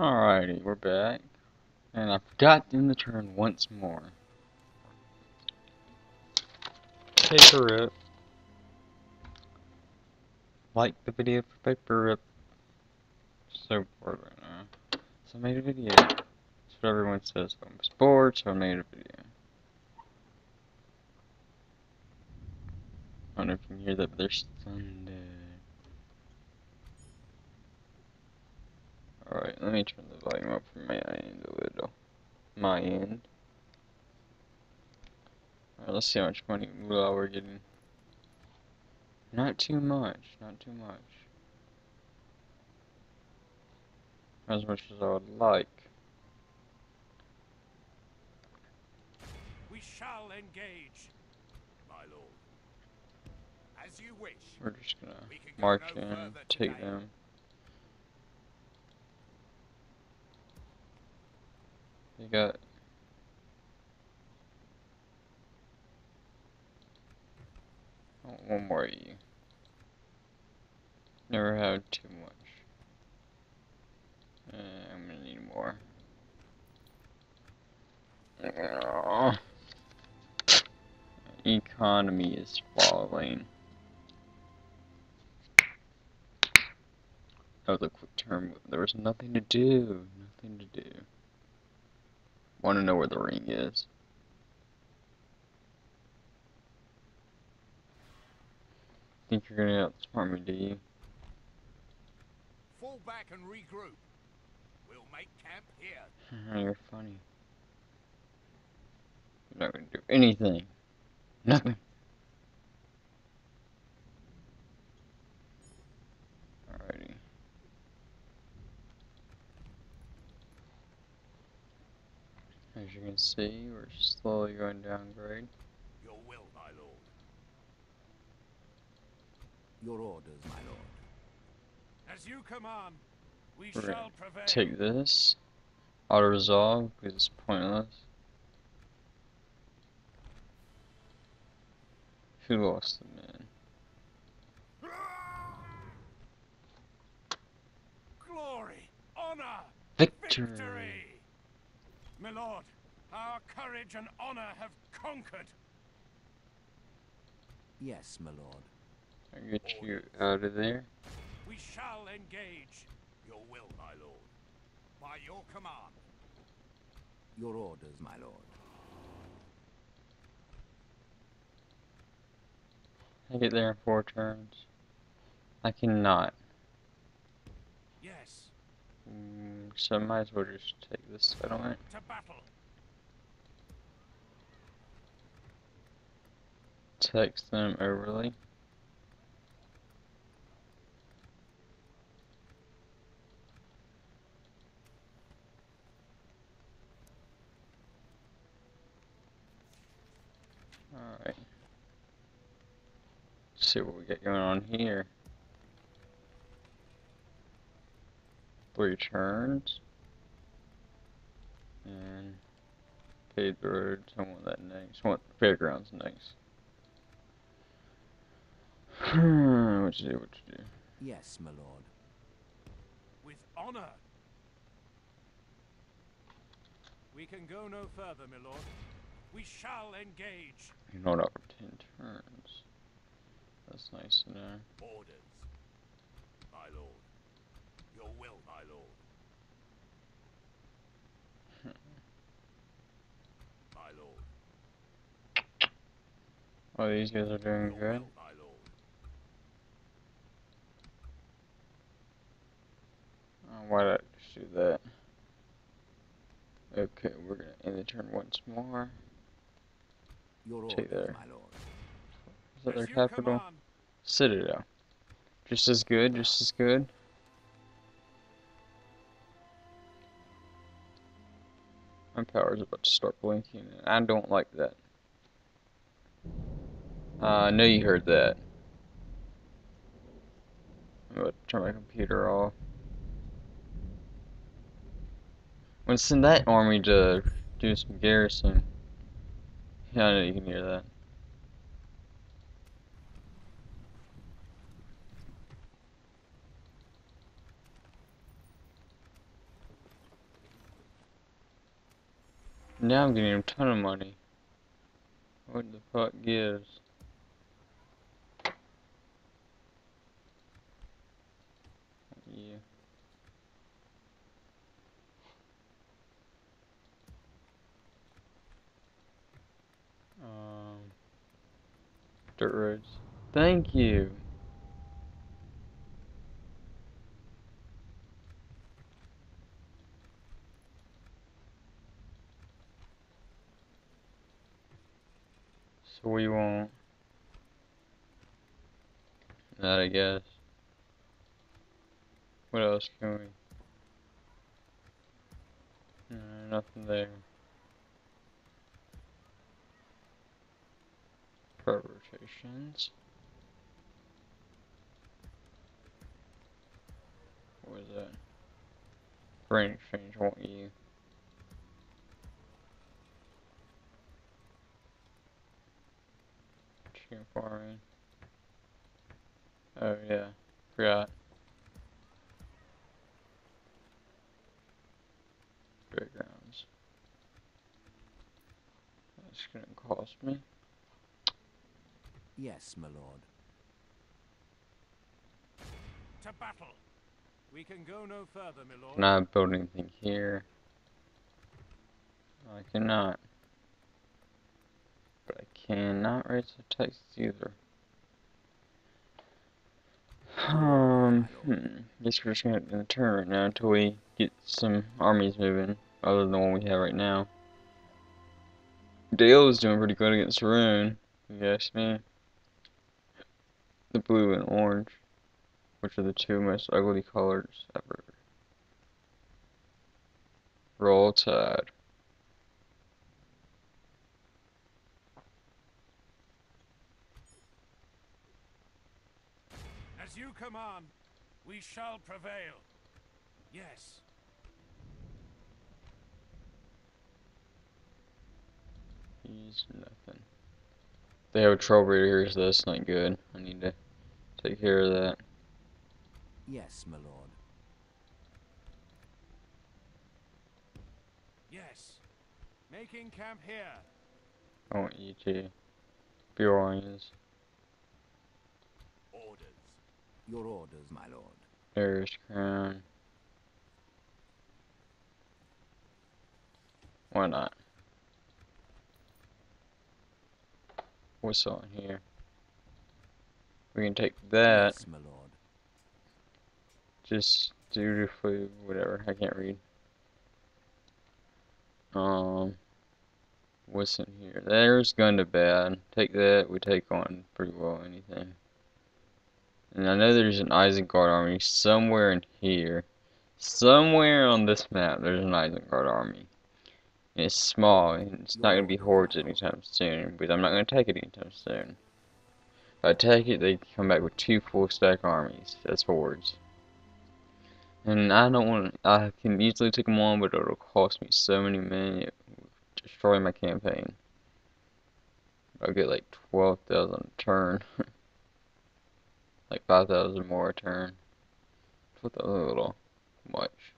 Alrighty, we're back. And I've got in the turn once more. Paper Rip. Like the video for Paper Rip. So bored right now. So I made a video. That's what everyone says. I'm bored, so I made a video. I don't know if you can hear that, but there's Sunday. Alright, let me turn the volume up from my end a little. My end. Alright, let's see how much money we're getting. Not too much, not too much. As much as I would like. We shall engage, my lord. As you wish. We're just gonna We can go march no in, take them. You got one more you. Never had too much. Uh, I'm gonna need more. Ugh. Economy is falling. That was a quick term. There was nothing to do. Nothing to do. Want to know where the ring is? Think you're gonna outsmart me, do you? Fall back and regroup. We'll make camp here. You're funny. You're not gonna do anything. Nothing. Alrighty. As you can see, we're slowly going downgrade. Your will, my lord. Your orders, my lord. As you command, we We're shall prevail. Take this. Auto resolve because it's pointless. Who lost the man? Glory, honor, Victory! victory. My lord, our courage and honor have conquered. Yes, my lord. I get you out of there. We shall engage. Your will, my lord. By your command. Your orders, my lord. I get there in four turns. I cannot. Yes, Mm, so I might as well just take this settlement. to battle. Text them overly. Alright. See what we got going on here. Three turns. And paved roads. I want that next. I want fairgrounds next. Hmm, what to do, what to do. Yes, my lord. with honor. We can go no further, my lord. We shall engage. You know what, for 10 turns. That's nice to know. Orders, my lord. Your will, my lord. my lord. Oh, these guys are doing Your good. will, my lord. Oh, why did I just do that? Okay, we're gonna end the turn once more. Your Take orders, there. my lord. Is that their capital? Citadel. Just as good, just as good. My power's about to start blinking, and I don't like that. Uh, I know you heard that. I'm about to turn my computer off. Let's send that army to do some garrison. Yeah, I know you can hear that. Now I'm getting a ton of money. What the fuck gives? Dirt roads. Thank you. So we won't. that, I guess. What else can we? No, nothing there. Part rotations. What is that? Brain exchange, want you. Chicken farming. Oh yeah, forgot. Fairgrounds. That's gonna cost me. Yes, my lord. To battle. We can go no further, my lord. Can I build anything here? I cannot. But I cannot raise the taxes either. Um, hmm. Guess we're just gonna have to turn right now until we get some armies moving, other than the one we have right now. Dale is doing pretty good against Rhun, if you ask me. The blue and orange, which are the two most ugly colors ever. Roll Tide. As you command, we shall prevail. Yes. He's nothing. They have a troll breeder here, so that's not good. I need to take care of that. Yes, my lord. Yes. Making camp here. I want you to be Orions. Orders. Your orders, my lord. There's crown. Why not? What's on here? We can take that. Yes, my lord. Just dutifully, whatever. I can't read. Um, what's in here? There's Gundabad. Take that. We take on pretty well anything. And I know there's an Isengard army somewhere in here. Somewhere on this map, there's an Isengard army. It's small, and it's not going to be hordes anytime soon, but I'm not going to take it anytime soon. If I take it, they come back with two full stack armies. That's hordes. And I don't want I can easily take them on, but it'll cost me so many men, it destroy my campaign. I'll get like 12,000 a turn. like 5,000 more a turn. 12,000 a little much.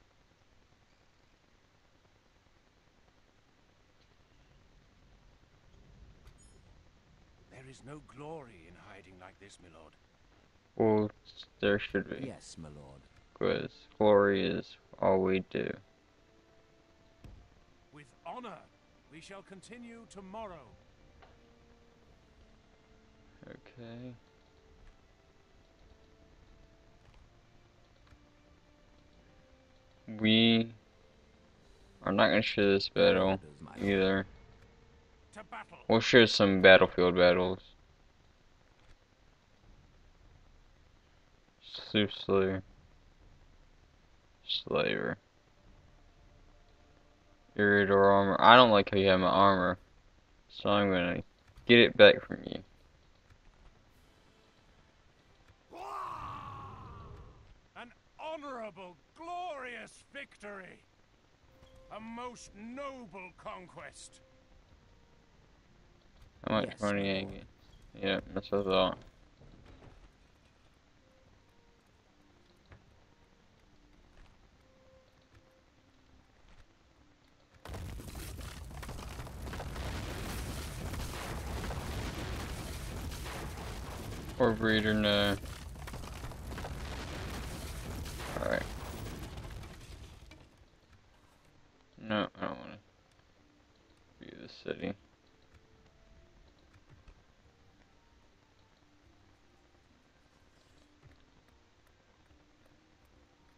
No glory in hiding like this, my lord. Well, there should be. Yes, my lord. Because glory is all we do. With honor, we shall continue tomorrow. Okay. We are not going to share this battle orders, my lord. either. We'll share some battlefield battles. Slew Slayer. Slayer. Eriador armor. I don't like how you have my armor. So I'm gonna get it back from you. An honorable, glorious victory. A most noble conquest. How much Yes, money I get? Yeah, that's what I thought. Or breeder, no. Alright. No, I don't want to view the city.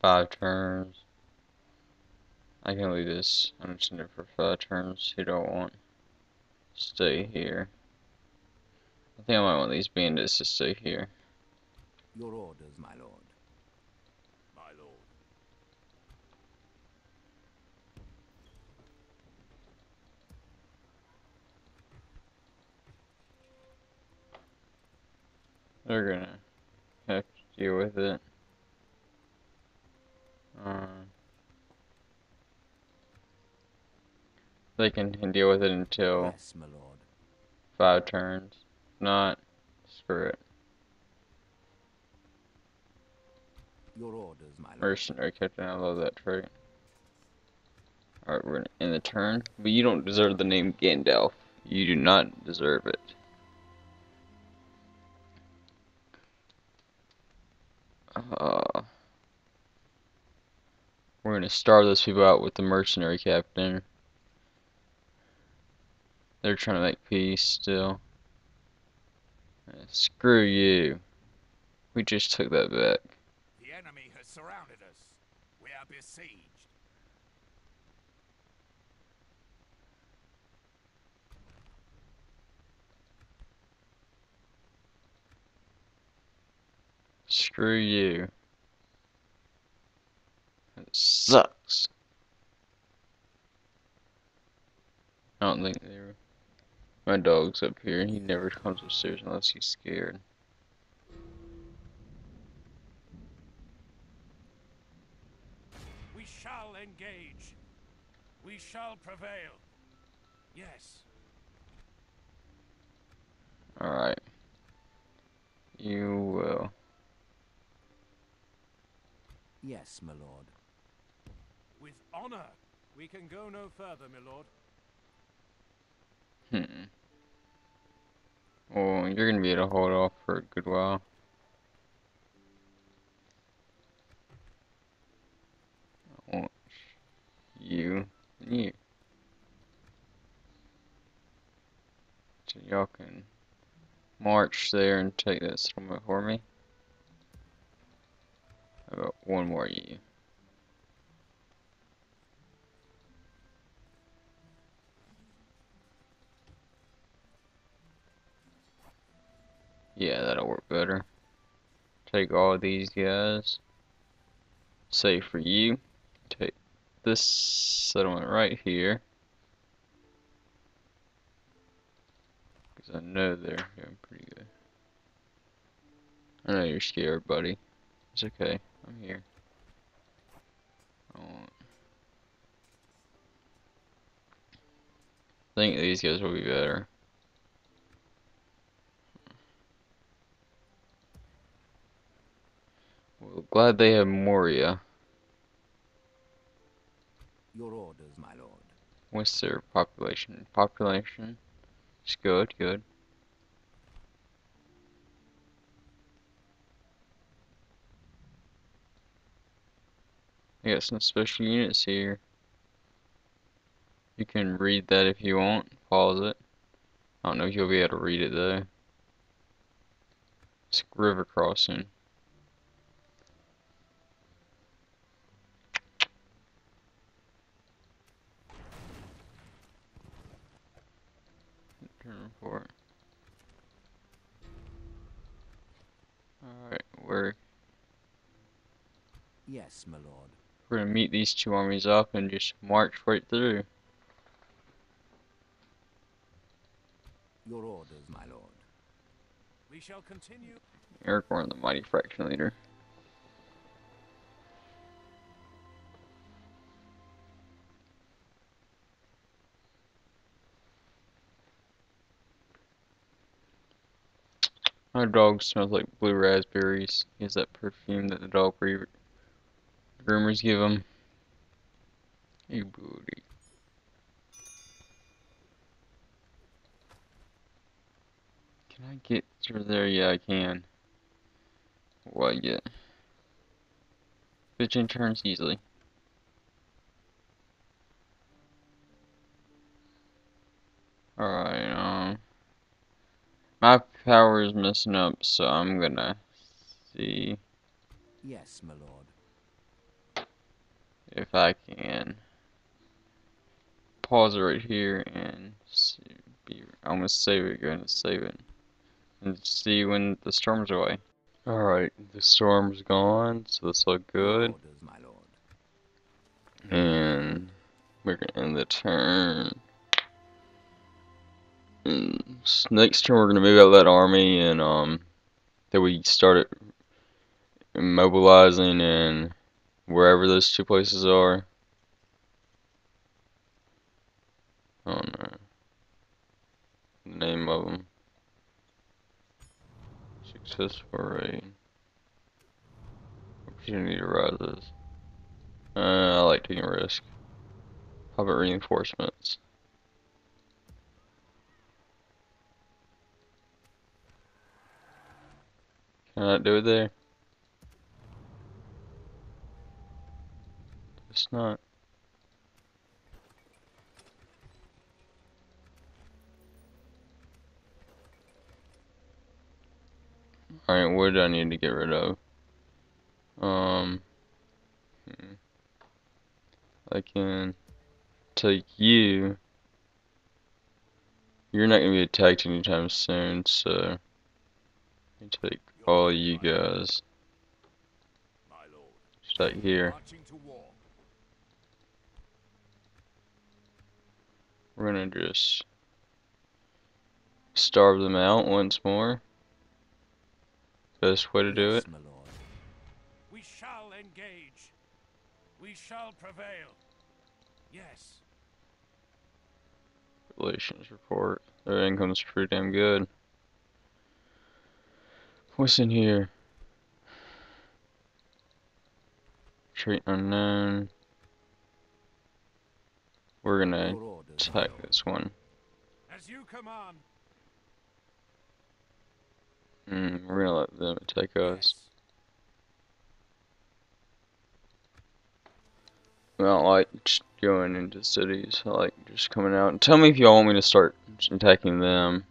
Five turns. I can leave this unattended for five turns. You don't want stay here. I think I might want these bandits to stay here. Your orders, my lord. My lord. They're gonna have to deal with it. Um, they can deal with it until Yes, my lord. five turns. Not, screw it. Your orders, my lord. Mercenary captain, I love that trait. Alright, we're in the turn. But you don't deserve the name Gandalf. You do not deserve it. Uh, we're gonna starve those people out with the mercenary captain. They're trying to make peace still. Screw you. We just took that back. The enemy has surrounded us. We are besieged. Screw you. It sucks. I don't think they were. My dog's up here. He never comes upstairs unless he's scared. We shall engage. We shall prevail. Yes. Alright. You will. Yes, my lord. With honor. We can go no further, my lord. Hmm. Well, you're gonna be able to hold off for a good while. I want you and you. So y'all can march there and take that settlement for me. How about one more you? Yeah, that'll work better. Take all these guys. Say for you, take this settlement right here. Because I know they're doing pretty good. I know you're scared, buddy. It's okay. I'm here. I think these guys will be better. Glad they have Moria. Your orders, my lord. What's their population? Population? It's good, good. I got some special units here. You can read that if you want. Pause it. I don't know if you'll be able to read it though. It's river crossing. We're Yes, my lord. we're gonna meet these two armies up and just march right through. Your orders, my lord. We shall continue. Aragorn, the mighty fraction leader. My dog smells like blue raspberries. He has that perfume that the dog groomers give him. Hey, booty. Can I get through there? Yeah, I can. what I get. 15 turns easily. Alright, um. My power is messing up, so I'm gonna see Yes, my lord. if I can pause it right here and see, be, I'm gonna save it, go ahead and save it. And see when the storm's away. Alright, the storm's gone, so this look good. orders, my lord. And we're gonna end the turn. Next turn we're gonna move out that army and um that we started mobilizing and wherever those two places are. Don't the name of them. Successful raid. Opportunity arises. Uh, I like taking risk. How about reinforcements? Can I do it there? It's not. Alright, what do I need to get rid of? Um, hmm. I can take you. You're not gonna be attacked anytime soon, so let me take all you guys. My lord. Start here. Marching to war. We're gonna just starve them out once more. Best way to do it. my lord. We shall engage. We shall prevail. Yes. Relations report. Their income's pretty damn good. What's in here? Trait unknown. We're gonna Your attack this one. As you command. Mm, we're gonna let them attack us. I don't like just going into cities. I like just coming out. And tell me if y'all want me to start attacking them.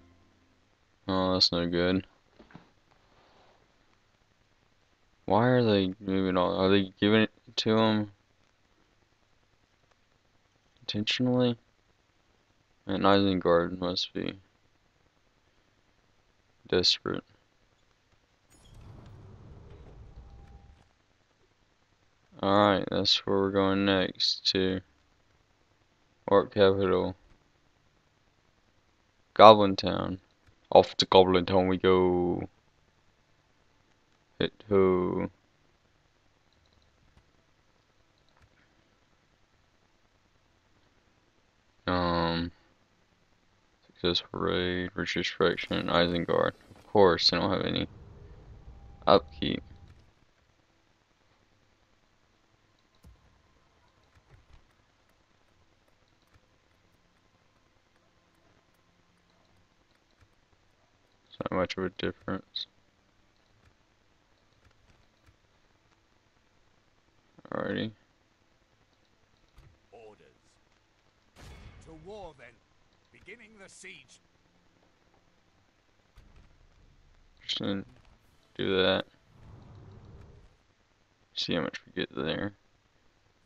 Oh, that's no good. Why are they moving on? Are they giving it to them intentionally? And Isengard must be desperate. Alright, that's where we're going next to Orc Capital. Goblin Town. Off to Goblin Town we go. Hit who? Um, successful raid, restriction, Isengard. Of course, they don't have any upkeep. It's not much of a difference. Alrighty. Orders. To war then. Beginning the siege. Just gonna do that. See how much we get there.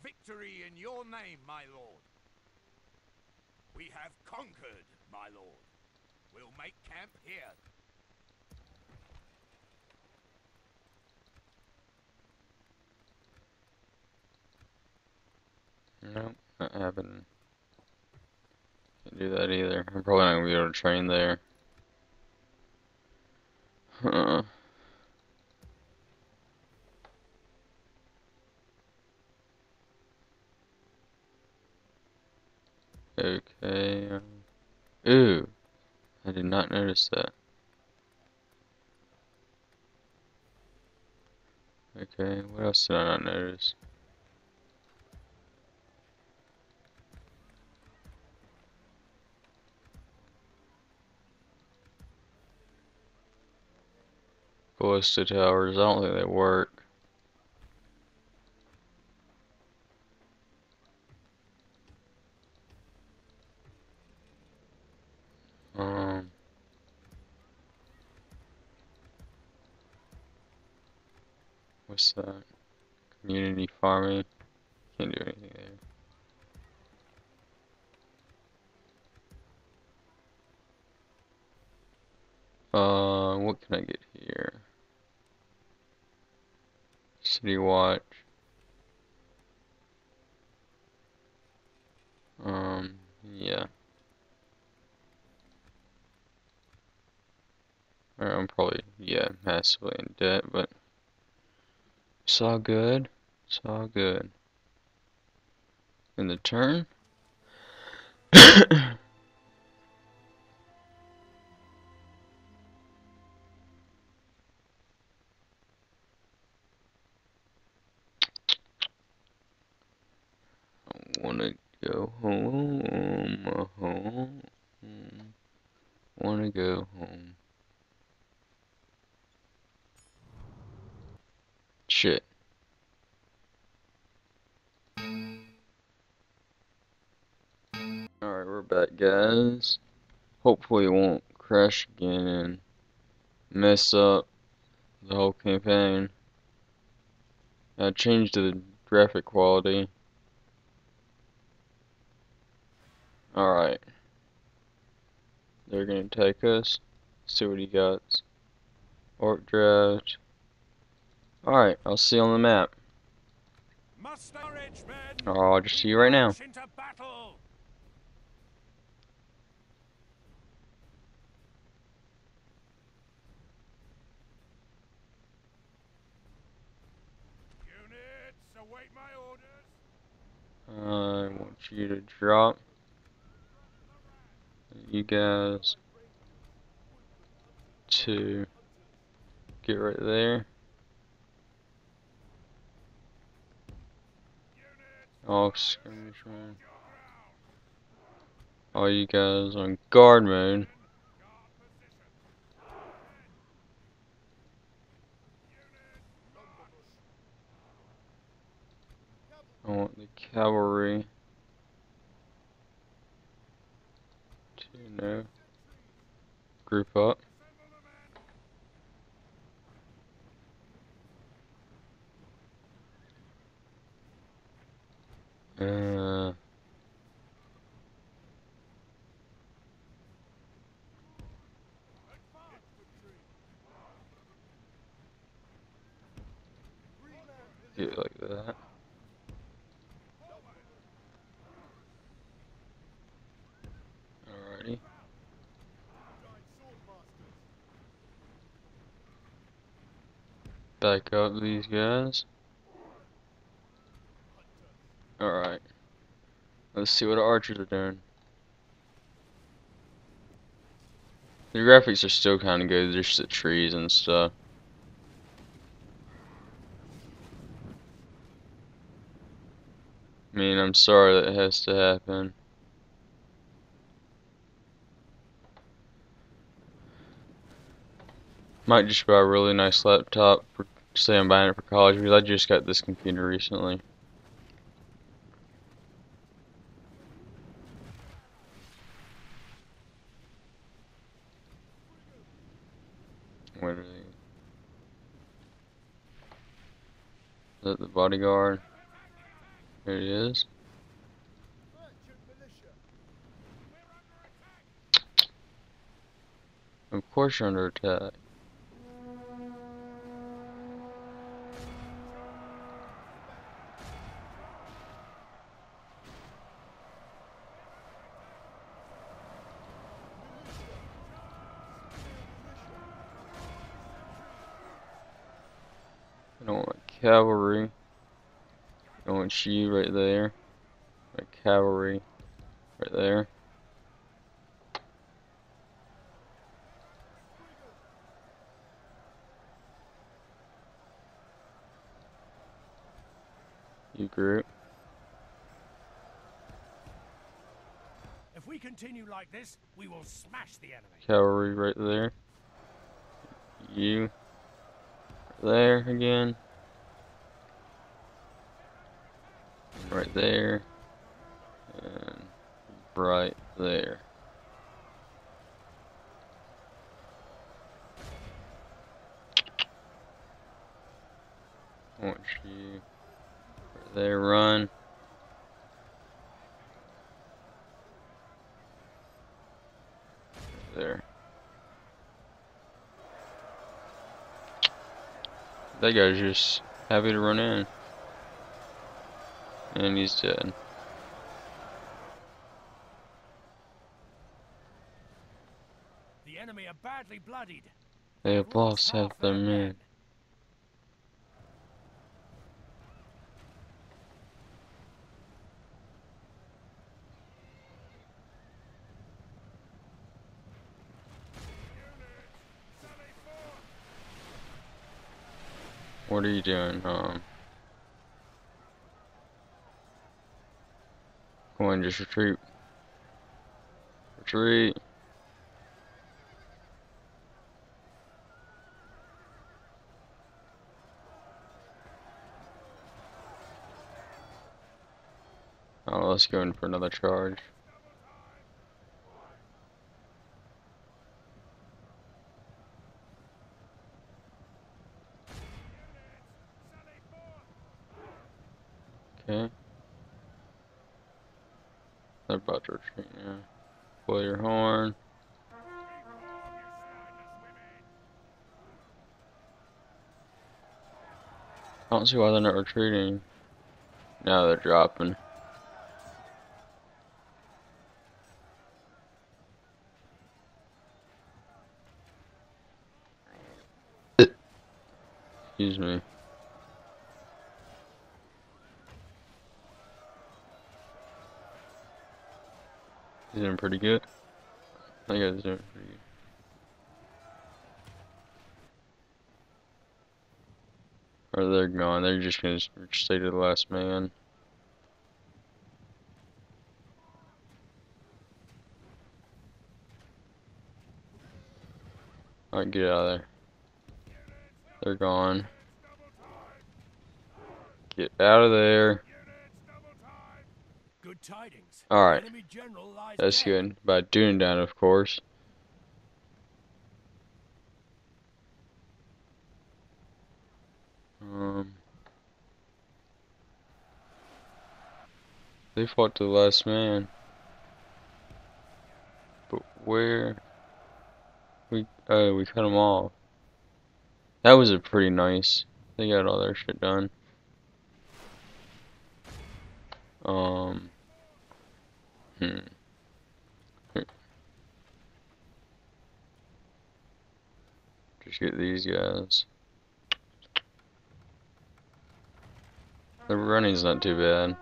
Victory in your name, my lord. We have conquered, my lord. We'll make camp here. Nope, not happening. Can't do that either. I'm probably not gonna be able to train there. Huh. Okay. um, Ooh, I did not notice that. Okay, what else did I not notice? Ballista towers. I don't think they work. Um. What's that? Community farming. Can't do anything there. Uh, what can I get here? City Watch. Um, yeah. Or I'm probably, yeah, massively in debt, but it's all good. It's all good. In the turn. Hopefully it won't crash again and mess up the whole campaign. I changed the graphic quality. Alright. They're gonna take us. See what he got. Orc draft. Alright, I'll see you on the map. Oh, I'll just see you right now. Uh, I want you to drop you guys to get right there. All skirmishman. All you guys on guard mode. I want the cavalry to know group up. Uh, do it like that. Alrighty. Back up these guys. Alright. Let's see what archers are doing. The graphics are still kind of good, there's the trees and stuff. I mean, I'm sorry that has to happen. Might just buy a really nice laptop for say I'm buying it for college because I just got this computer recently. Where are they? Is that the bodyguard? There he is. Of course you're under attack. I don't want cavalry. Want you right there. My cavalry right there. You group. If we continue like this, we will smash the enemy. Cavalry right there. You. there again. Right there. And right there. Want you right there, run. There. That guy's just happy to run in. And he's dead. The enemy are badly bloodied. They have lost half their men. What are you doing, um? On, just retreat. Retreat. Oh, let's go in for another charge. I don't see why they're not retreating. Now they're dropping. Excuse me. He's doing pretty good. That guy's doing pretty good. Or they're gone. They're just gonna stay to the last man. Alright, get out of there. They're gone. Get out of there. Good tidings. Alright. Enemy general lies That's good. By doing that, of course. Um, they fought to the last man. But where? We uh we cut them off. That was a pretty nice. They got all their shit done. Um. Hmm. Just get these guys. The running's not too bad.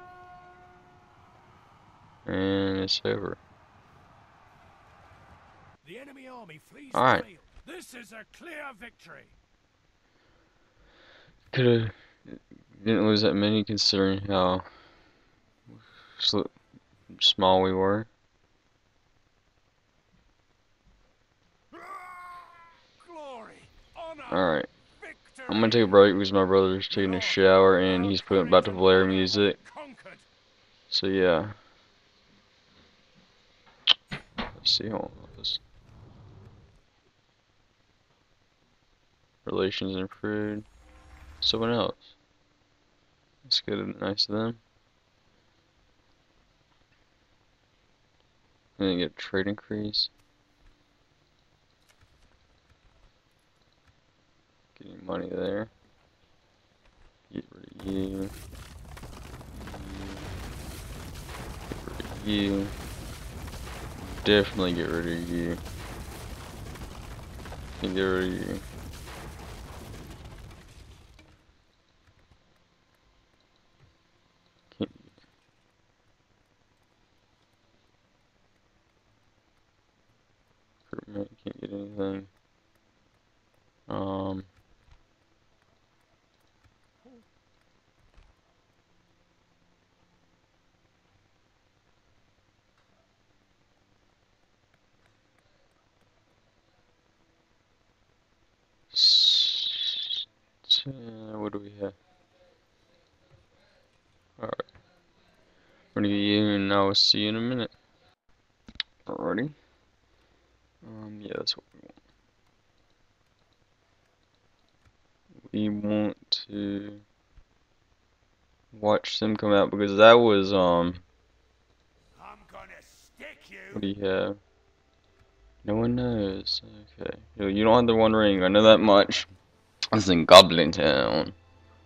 And it's over. The enemy army flees All field. This is a clear victory. Could've didn't lose that many considering how small we were. Ah, glory, honor, Alright. victory. I'm gonna take a break because my brother's taking a shower and he's putting about to blare music. So yeah. Let's see how this relations improved. Someone else. Let's get it nice to them. And then get trade increase. Money there. Get rid of you. Get rid of you. Definitely get rid of you. Get rid of you. Can't get anything. Um Uh, what do we have? Alright. I'm gonna get you and I'll see you in a minute. Alrighty. Um, yeah, that's what we want. We want to watch them come out because that was, um, I'm gonna stick what do you have? No one knows. Okay. You you don't have the one ring, I know that much. This is in Goblin Town.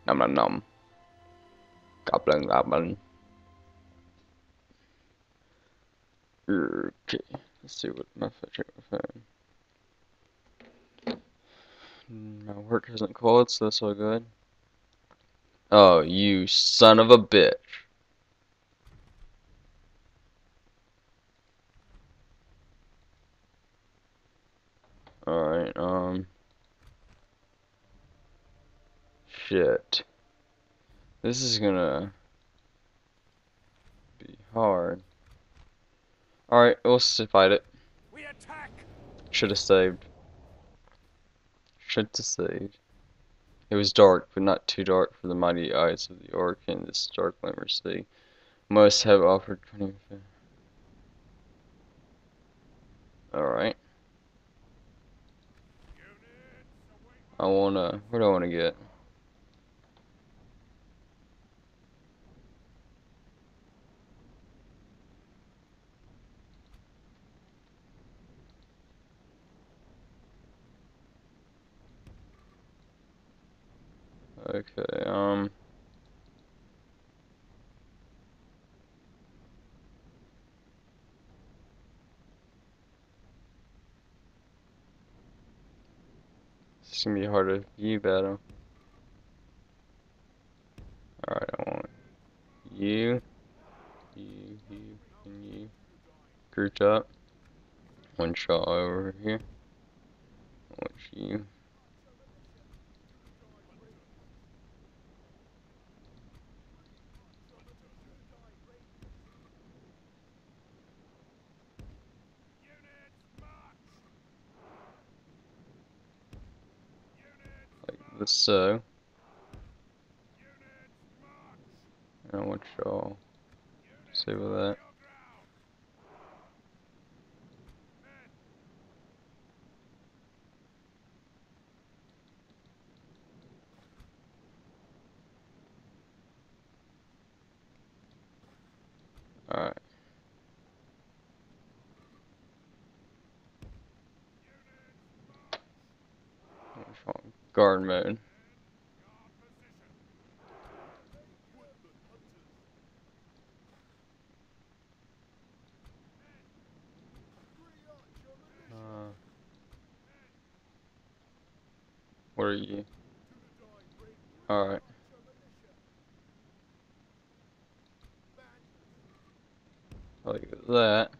Nom nom nom. Goblin, goblin. Okay, let's see what my my phone. My work hasn't called, so that's all good. Oh, you son of a bitch. Alright, um. Shit. This is gonna be hard. Alright, we'll fight it. We attack. Should have saved. Should to saved. It was dark, but not too dark for the mighty eyes of the orc in this dark glimmer sea. Must have offered twenty. Alright. I wanna. What do I wanna get? Okay, um. It's gonna be harder view battle. Alright, I want you, you, you, and you. Grouped up. One shot over here. I want you. Like this so. And uh, I want y'all see with that. Alright. Guard mode. Uh, what are you? Alright. Like that.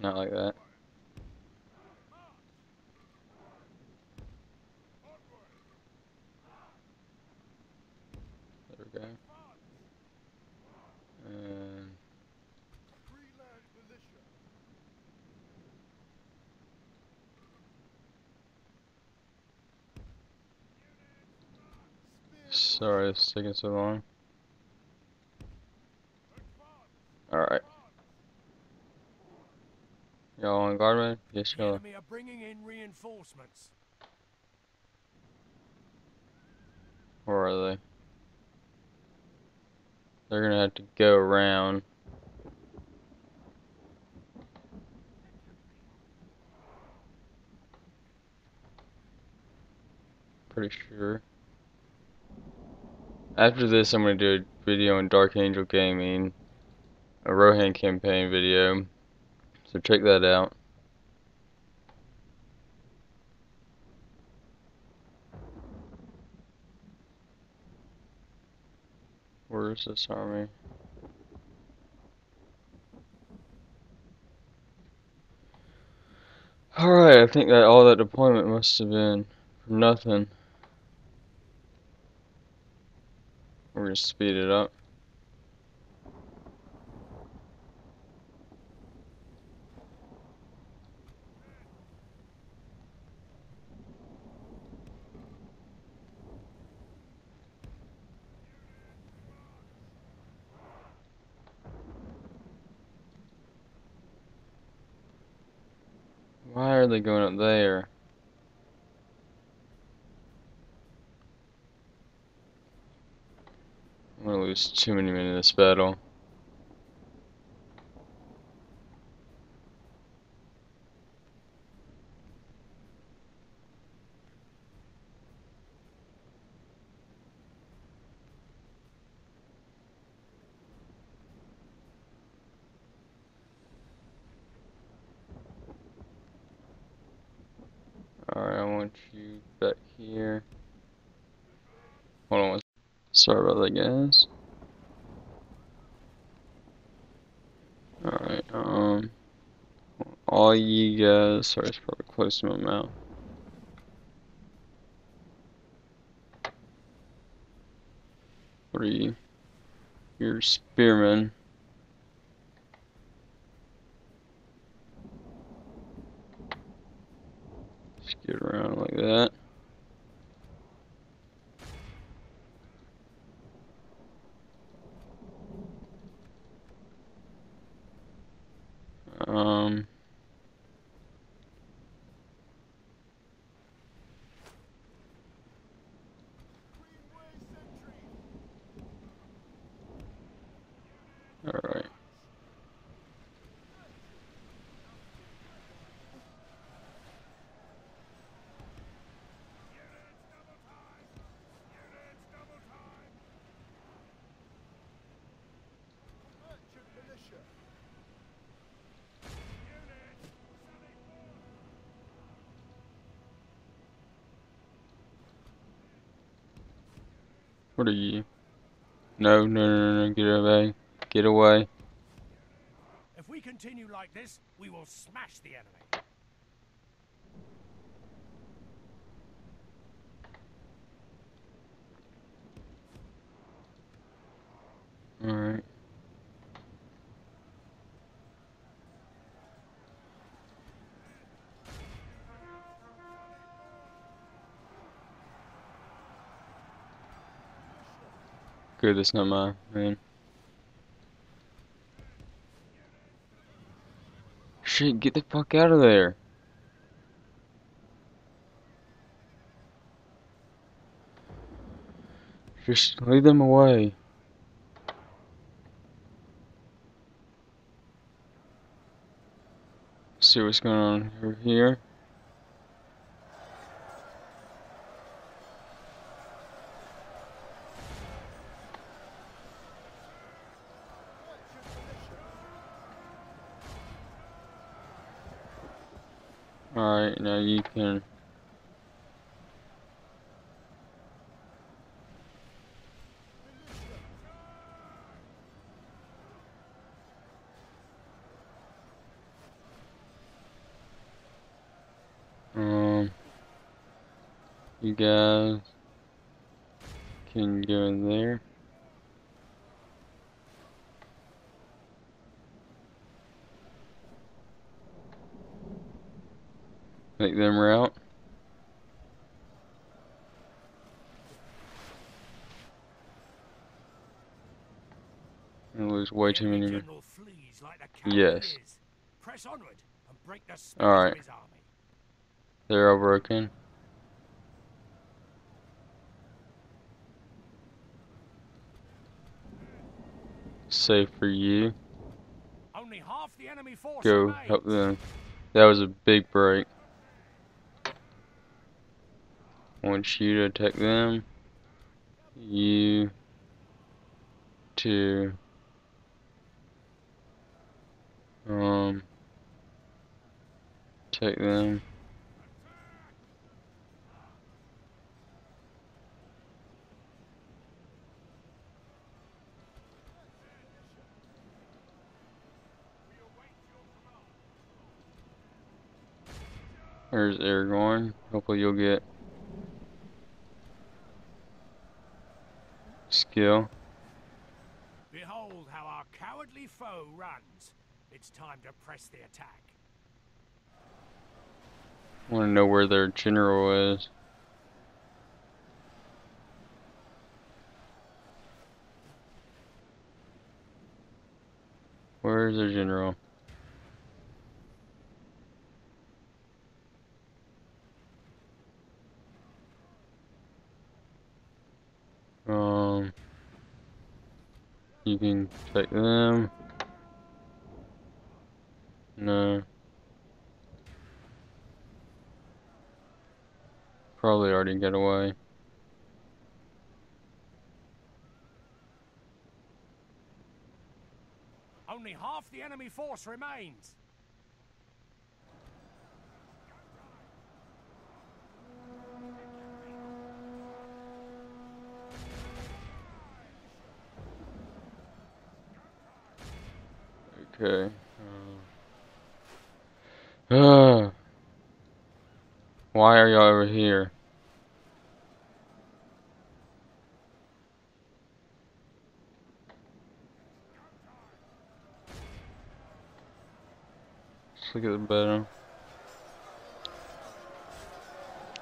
Not like that. There we go. And sorry it's taking so long. Alright. Y'all on guard mode? Yes, y'all. enemy are bringing in reinforcements. Where are they? They're gonna have to go around. Pretty sure. After this, I'm gonna do a video on Dark Angel Gaming, a Rohan campaign video. So check that out. Where's this army? Alright, I think that all that deployment must have been for nothing. gonna speed it up. Why are they going up there? Too many men in this battle. Alright, I want you back here. Hold on Sorry about that, guys. Alright, um, all you guys, sorry, it's probably close to my mouth. What are you? You're spearmen. Just get around like that. Um, alright. What are you? No, no, no, no, get away. Get away. If we continue like this, we will smash the enemy. Good, that's not my man. Shit, get the fuck out of there. Just lead them away. See what's going on over here. Alright, now you can. Um, you guys can go in there. Make them route. And lose way too many. men. Like Yes. Press onward and break the spirit Alright. of his army. They're all broken. Safe for you. Only half the enemy force Go help them. That was a big break. Want you to attack them. You to um take them. There's Aragorn. Hopefully you'll get skill. Behold how our cowardly foe runs. It's time to press the attack. Want to know where their general is. Where is their general? You can take them. No. Probably already get away. Only half the enemy force remains. Okay. Uh, uh, why are y'all over here? Let's look at the battle.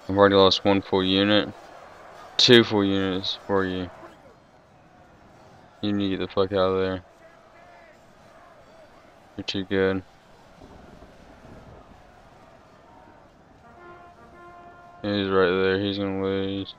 I've already lost one full unit. Two full units for you. You need to get the fuck out of there. You're too good. He's right there, he's gonna lose.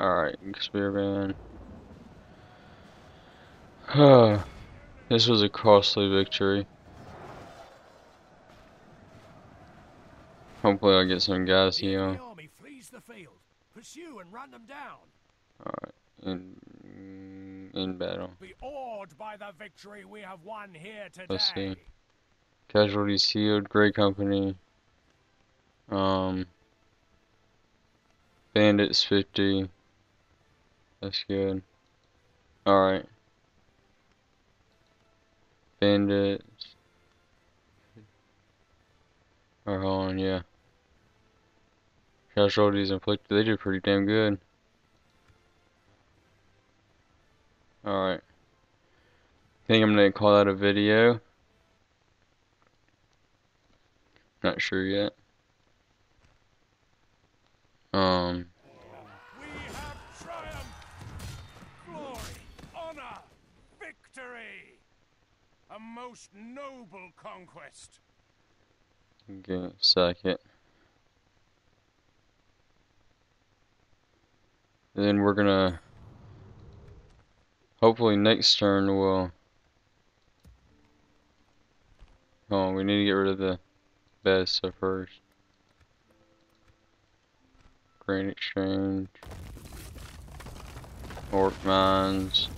Alright, Spearman. this was a costly victory. Hopefully I'll get some guys here. enemy army flees the field. Pursue and run them down. Alright, in, in battle. Be awed by the victory we have won here today. Let's see. Casualties healed, Grey Company. Um, Bandits 50. That's good. Alright. Bandits. Or hold on, yeah. Casualties inflicted, they did pretty damn good. Alright. think I'm gonna call that a video. Not sure yet. Um, We have triumphed. Glory, honor, victory. A most noble conquest. a second. Then we're gonna hopefully next turn we'll Oh, we need to get rid of the best first. Grain exchange. Orc mines.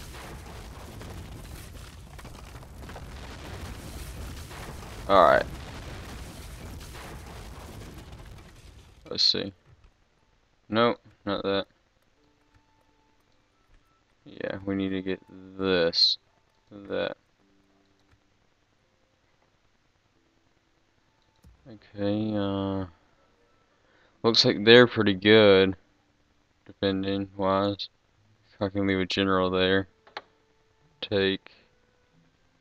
Alright. Let's see. Nope, not that. Yeah, we need to get this. That. Okay, uh... Looks like they're pretty good. Defending wise. I can leave a general there. Take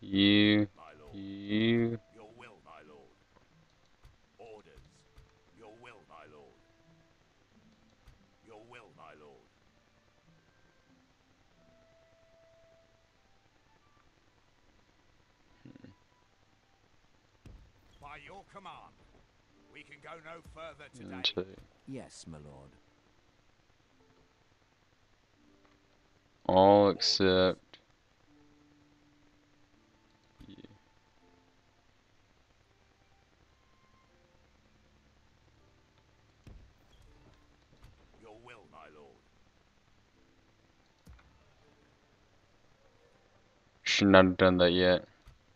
you, you, Your will, my lord. Orders. Your will, my lord. Your will, my lord. By your command, we can go no further mm, today. take Yes, my lord. all except you. Your will, my lord. Should not have done that yet.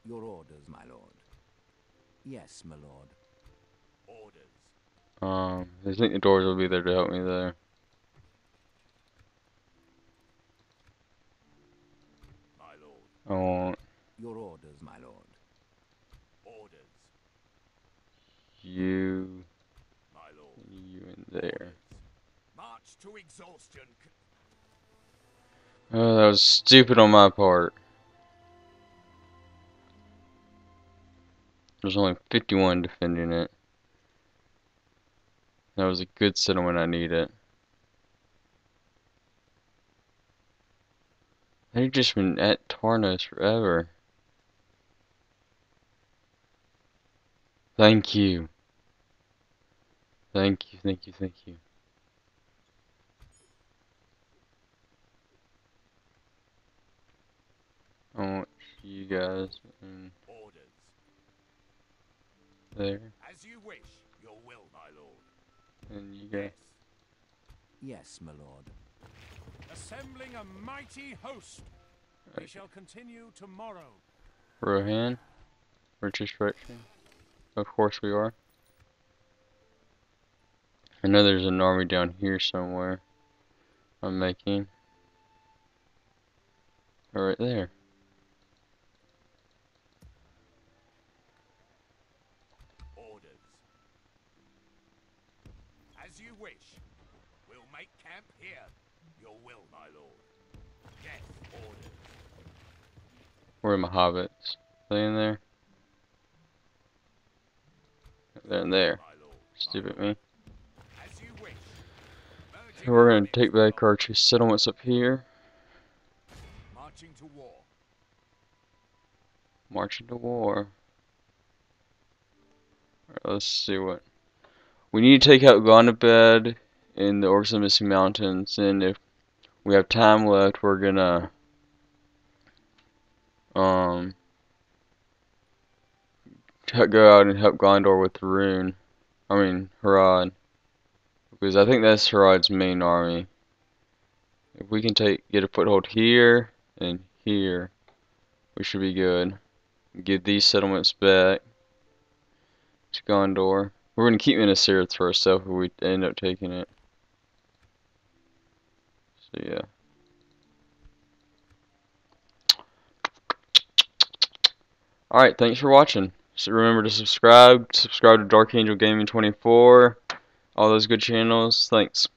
Your orders, my lord. Yes, my lord. Um, I think the doors will be there to help me there. My lord. I want Your orders, my lord. Orders. you, My lord. you in there. March to exhaustion. Oh, that was stupid on my part. There's only 51 defending it. That was a good settlement I need it. They've just been at Tarnos forever. Thank you. Thank you, thank you, thank you. I want you guys in Orders. there, As you wish, and you guys. Yes. Yes, my lord. Assembling a mighty host. We shall continue tomorrow. Rohan, retrospective. Of course we are. I know there's an army down here somewhere. I'm making. Right there. Orders. As you wish. We'll make camp here. Your will, my lord. Yes, orders. Where are my hobbits? Are they in there? They're in there. Stupid me. We're gonna take back our two settlements up here. Marching to war. Marching to war. Let's see what. We need to take out Gundabad in the Orcs of Misty Mountains, and if we have time left, we're gonna um go out and help Gondor with the Rhun. I mean Harad, because I think that's Harad's main army. If we can take get a foothold here and here, we should be good. Give these settlements back to Gondor. We're gonna keep Minas Tirith for ourselves if we end up taking it. So yeah. Alright, thanks for watching. So remember to subscribe, subscribe to Dark Angel Gaming 24, all those good channels. Thanks.